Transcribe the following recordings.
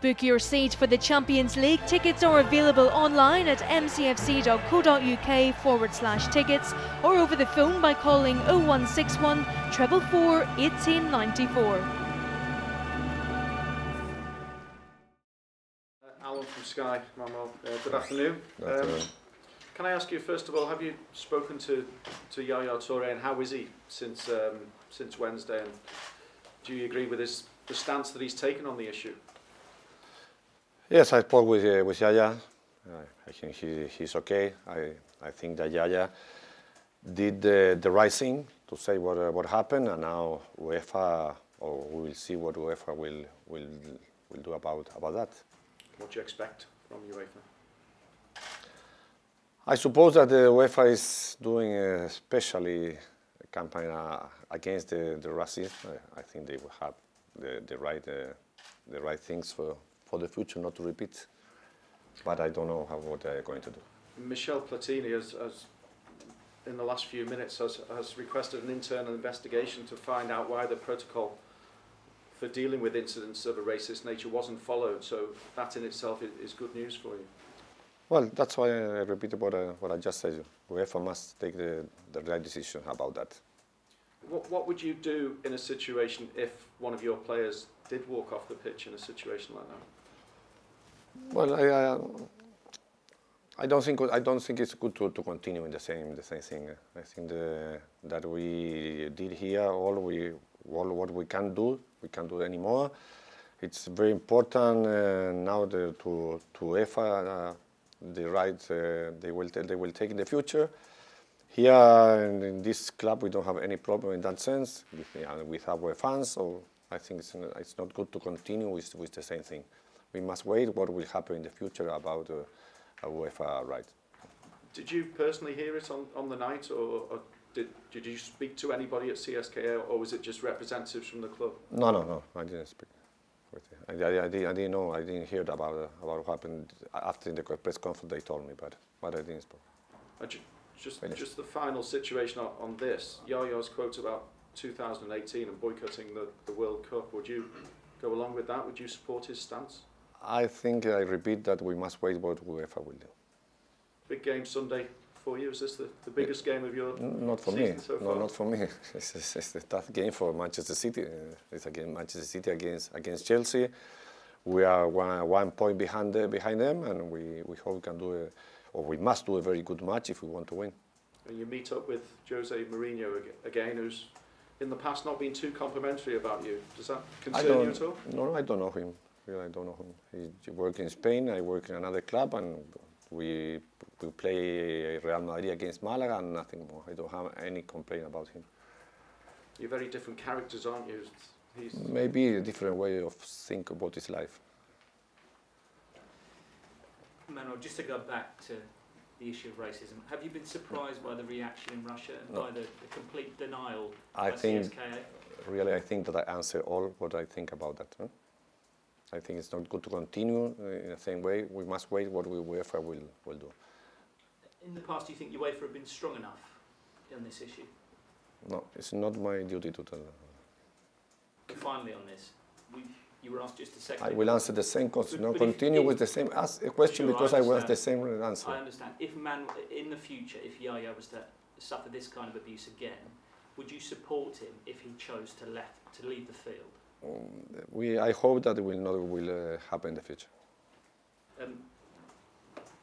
Book your seat for the Champions League. Tickets are available online at mcfc.co.uk forward slash tickets or over the phone by calling 0161 444 1894. Alan from Sky, Manuel. Uh, good afternoon. Um, can I ask you first of all, have you spoken to to Yaya Toure and how is he since um, since Wednesday? And do you agree with his the stance that he's taken on the issue? Yes, I spoke with uh, with Yaya. Uh, I think he, he's okay. I, I think that Yaya did the, the right thing to say what uh, what happened, and now UEFA, or we will see what UEFA will will will do about about that. What do you expect from UEFA? I suppose that the UEFA is doing a especially a campaign uh, against the, the racism. I, I think they will have the, the right uh, the right things for, for the future, not to repeat. But I don't know how what they're going to do. Michel Platini has, has in the last few minutes has, has requested an internal investigation to find out why the protocol for dealing with incidents of a racist nature wasn't followed. So that in itself is, is good news for you. Well, that's why I repeat what I, what I just said. UEFA must take the, the right decision about that. What, what would you do in a situation if one of your players did walk off the pitch in a situation like that? Well, I, uh, I don't think I don't think it's good to, to continue in the same the same thing. I think the, that we did here all we all what we can do we can't do anymore. It's very important uh, now the, to to UEFA uh, the rights uh, they will they will take in the future. Here in, in, this club, we don't have any problem in that sense with, with our fans. So I think it's, it's not good to continue with, with the same thing. We must wait what will happen in the future about uh, UEFA rights. Did you personally hear it on, on the night, or, or did, did you speak to anybody at CSKA, or was it just representatives from the club? No, no, no, I didn't speak. With it. I, I, I, didn't, I didn't know, I didn't hear about, uh, about what happened after the press conference. They told me, but, but I didn't speak. Just, just the final situation on, on this. Yaya's quote about 2018 and boycotting the, the World Cup. Would you go along with that? Would you support his stance? I think I repeat that we must wait what UEFA will do. Big game Sunday for you. Is this the, the biggest game of your not for season me? So no, not for me. It's, it's, it's a tough game for Manchester City. Uh, it's again Manchester City against against Chelsea. We are one, one point behind the, behind them, and we, we hope we can do a or we must do a very good match if we want to win. And you meet up with Jose Mourinho again, who's in the past not been too complimentary about you. Does that concern you at all? No, I don't know him. Really, I don't know. He works in Spain. I work in another club, and we we play Real Madrid against Malaga, and nothing more. I don't have any complaint about him. You're very different characters, aren't you? He's Maybe a different way of think about his life. Manuel, just to go back to the issue of racism, have you been surprised by the reaction in Russia and no. by the, the, complete denial I by think, CSKA? Really, I think that I answer all what I think about that. Huh? I think it's not good to continue uh, in the same way. We must wait what we UEFA will, will do. In the past, do you think UEFA have been strong enough on this issue? No, it's not my duty to tell. And finally on this, we, you were asked just a second. I will answer the same question. No, continue if, with the same ask a question sure, because I, I want the same answer. I understand. If man, in the future, if Yaya was to suffer this kind of abuse again, would you support him if he chose to left to leave the field? Um, we, I hope that it will not will uh, happen in the future. Um,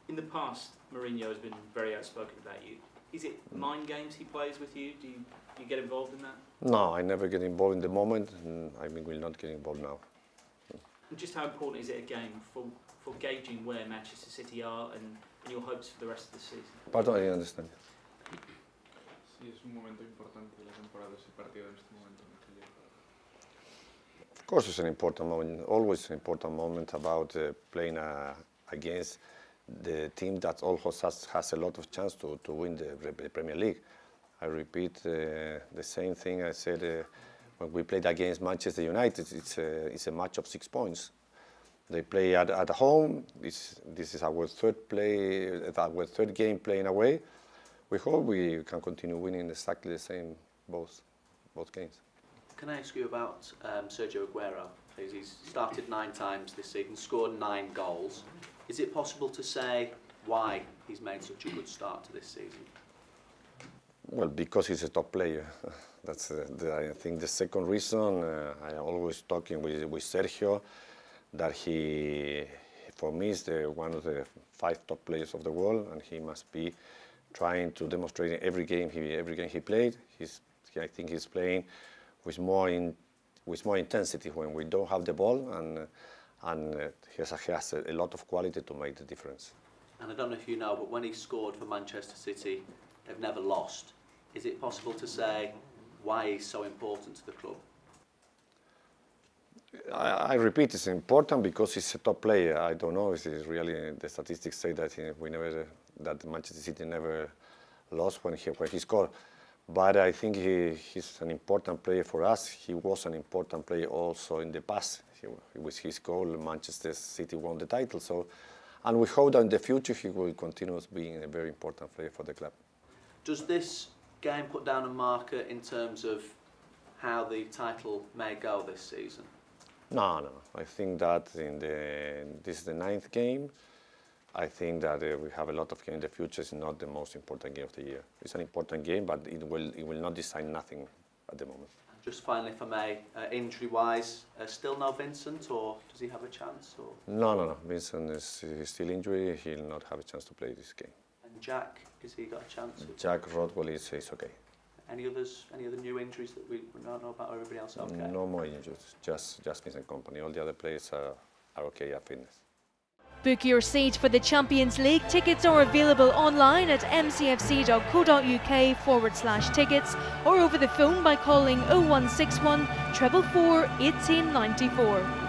in the past, Mourinho has been very outspoken about you. Is it mind games he plays with you? Do you, do you get involved in that? No, I never get involved in the moment. And I mean, we'll not get involved now. And just how important is it a game for, for gauging where Manchester City are and, and your hopes for the rest of the season? Pardon, I didn't understand. Sí, es un momento importante la temporada ese partido en este momento. Of course, it's an important moment. Always an important moment about uh, playing uh, against the team that also has, has a lot of chance to, to win the, the Premier League. I repeat uh, the same thing I said uh, when we played against Manchester United. It's a, it's a match of six points. They play at, at home. This, this is our third play, our third game playing away. We hope we can continue winning exactly the same both, both games. Can I ask you about um, Sergio Aguero? He's started nine times this season, scored nine goals. Is it possible to say why he's made such a good start to this season? Well, because he's a top player. That's uh, the, I think the second reason. Uh, I always talking with, with Sergio that he, for me, is the, one of the five top players of the world, and he must be trying to demonstrate every game he every game he played. He's, I think he's playing with more in with more intensity when we don't have the ball, and and uh, he has, he has a, a lot of quality to make the difference. And I don't know if you know, but when he scored for Manchester City, they've never lost. Is it possible to say why he's so important to the club? I, I repeat, it's important because he's a top player. I don't know if it's really the statistics say that he, we never that Manchester City never lost when he when he scored. But I think he, he's an important player for us. He was an important player also in the past. He, with his goal, Manchester City won the title. So, and we hope that in the future he will continue being a very important player for the club. Does this game put down a marker in terms of how the title may go this season? No, no. I think that in the this is the ninth game. I think that uh, we have a lot of game in the future. It's not the most important game of the year. It's an important game, but it will it will not decide nothing at the moment. Just finally, if I may, uh, injury-wise, uh, still no Vincent, or does he have a chance? Or No, no, no. Vincent is still injured. He'll not have a chance to play this game. and Jack, has he got a chance? Jack Rodwell is, is okay. Any others? Any other new injuries that we we don't know about? Or everybody else okay? No more injuries. Just just Vincent Kompany. All the other players are, are okay at fitness. Book your seat for the Champions League. Tickets are available online at mcfc.co.uk forward slash tickets or over the phone by calling 0161 444 1894.